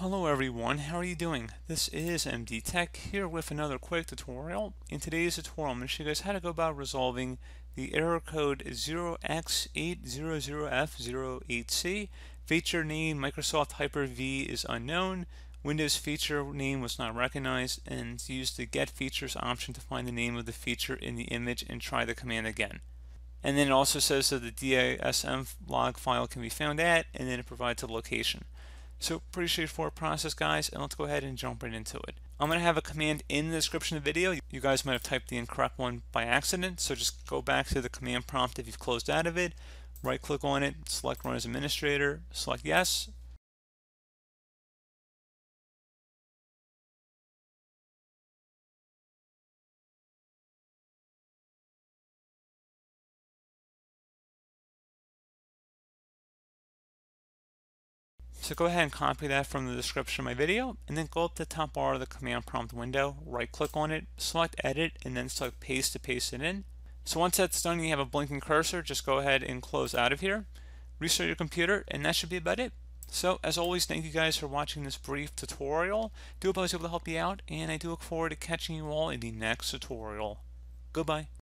Hello everyone, how are you doing? This is MD Tech here with another quick tutorial. In today's tutorial, I'm going to show you guys how to go about resolving the error code 0x800F08C. Feature name Microsoft Hyper-V is unknown. Windows feature name was not recognized and use the get features option to find the name of the feature in the image and try the command again. And then it also says that the DISM log file can be found at and then it provides a location. So pretty straightforward process guys and let's go ahead and jump right into it. I'm going to have a command in the description of the video. You guys might have typed the incorrect one by accident so just go back to the command prompt if you've closed out of it, right click on it, select run as administrator, select yes, So go ahead and copy that from the description of my video and then go up to the top bar of the command prompt window, right click on it, select edit and then select paste to paste it in. So once that's done you have a blinking cursor, just go ahead and close out of here, restart your computer and that should be about it. So as always, thank you guys for watching this brief tutorial. Do hope I was able to help you out and I do look forward to catching you all in the next tutorial. Goodbye.